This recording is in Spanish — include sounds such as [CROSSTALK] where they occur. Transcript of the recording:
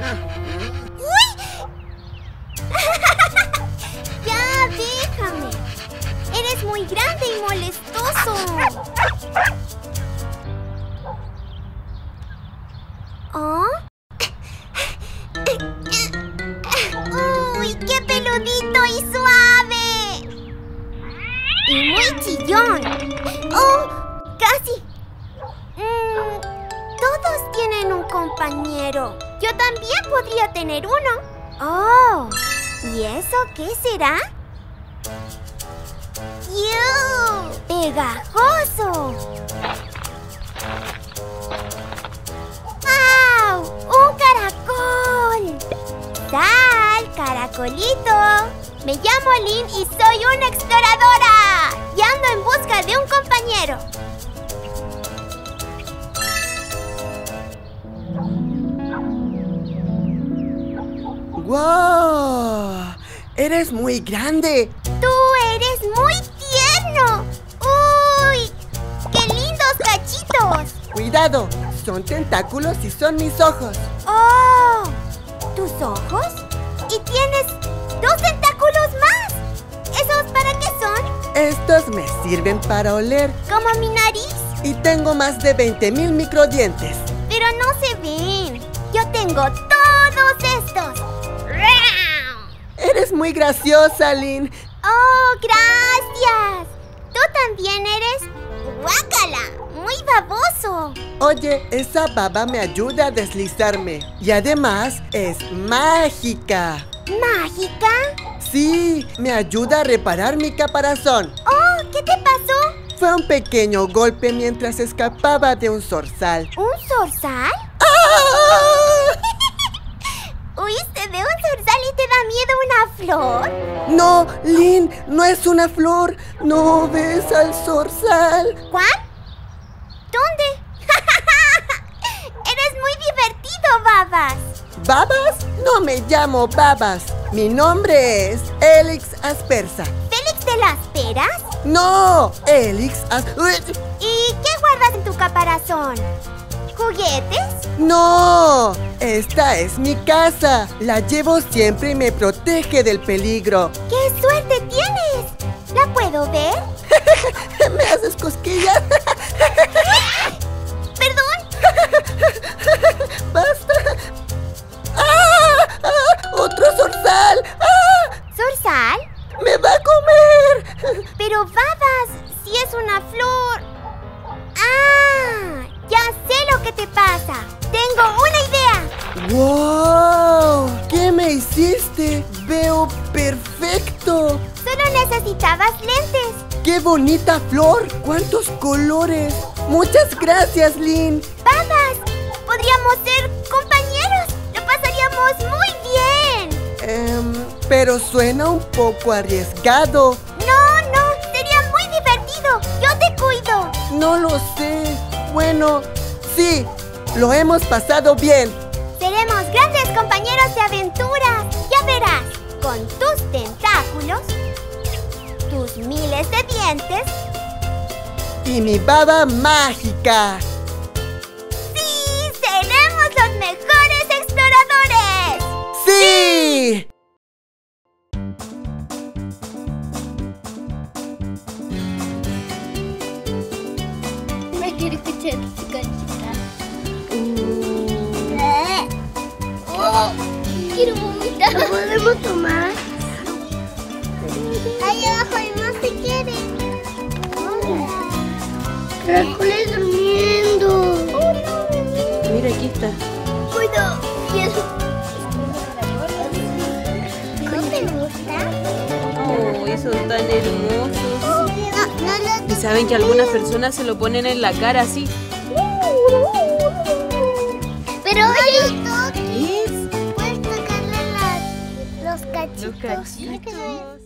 ¡Uy! [LAUGHS] ¡Ya, déjame! ¡Eres muy grande y molestoso! [LAUGHS] Oh. Yo también podría tener uno. Oh, ¿y eso qué será? ¡Yu! ¡Pegajoso! ¡Wow! ¡Un caracol! ¡Sal, caracolito! Me llamo Lynn y soy una exploradora. Y ando en busca de un compañero. ¡Wow! ¡Eres muy grande! ¡Tú eres muy tierno! ¡Uy! ¡Qué lindos cachitos! ¡Cuidado! Son tentáculos y son mis ojos. ¡Oh! ¿Tus ojos? ¿Y tienes dos tentáculos más? ¿Esos para qué son? Estos me sirven para oler. ¿Como mi nariz? Y tengo más de 20.000 microdientes. Pero no se ven. Yo tengo todos estos. Eres muy graciosa, Lynn. ¡Oh, gracias! Tú también eres... ¡Guácala! ¡Muy baboso! Oye, esa baba me ayuda a deslizarme. Y además es mágica. ¿Mágica? Sí, me ayuda a reparar mi caparazón. ¡Oh! ¿Qué te pasó? Fue un pequeño golpe mientras escapaba de un zorzal. ¿Un zorzal? ¡Ah! ¿Huiste de un zorzal y te da miedo una flor? No, Lynn, no es una flor. No ves al zorzal. ¿Cuál? ¿Dónde? [LAUGHS] Eres muy divertido, Babas. ¿Babas? No me llamo Babas. Mi nombre es Elix Aspersa. ¿Félix de las peras? No, Elix As... ¿Y qué guardas en tu caparazón? ¿Juguetes? No, esta es mi casa. La llevo siempre y me protege del peligro. ¡Qué suerte tienes! ¿La puedo ver? [LAUGHS] ¿Me haces cosquillas? [LAUGHS] ¿Perdón? [LAUGHS] ¡Basta! ¡Ah! ¡Ah! ¡Otro zorzal! ¡Ah! ¿Zorzal? ¡Me va a comer! Pero babas, si es una flor. Ya sé lo que te pasa. Tengo una idea. ¡Wow! ¿Qué me hiciste? Veo perfecto. Solo necesitabas lentes. ¡Qué bonita flor! ¡Cuántos colores! ¡Muchas gracias, Lynn! Babas, podríamos ser compañeros. Lo pasaríamos muy bien. Em, pero suena un poco arriesgado. No, no, sería muy divertido. Yo te cuido. No lo sé. Bueno, sí, lo hemos pasado bien. Seremos grandes compañeros de aventura. Ya verás, con tus tentáculos, tus miles de dientes. Y mi baba mágica. Me quiero escuchar tu canchita. Quiero vomitar. ¿Lo podemos tomar? Ahí abajo hay más si quieren. Caracoles durmiendo. Mira, aquí está. Cuidado. Y eso. ¿No te gusta? Oh, esos tan hermosos. Saben que algunas personas se lo ponen en la cara así. Pero oye, ¿Qué es? puedes tocarle las, los cachitos. Los cachitos.